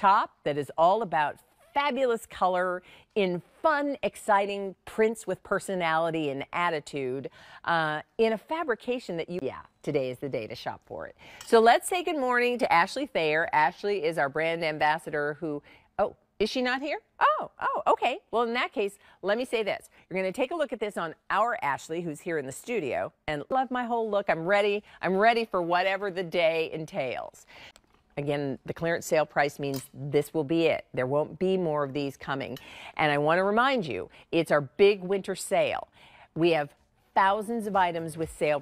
top that is all about fabulous color in fun, exciting prints with personality and attitude uh, in a fabrication that you, yeah, today is the day to shop for it. So let's say good morning to Ashley Thayer. Ashley is our brand ambassador who, oh, is she not here? Oh, oh, okay. Well, in that case, let me say this. You're going to take a look at this on our Ashley, who's here in the studio, and love my whole look. I'm ready. I'm ready for whatever the day entails. Again, the clearance sale price means this will be it. There won't be more of these coming. And I want to remind you, it's our big winter sale. We have thousands of items with sale